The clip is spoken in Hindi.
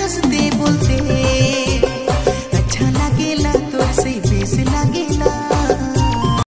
हँसते बोलते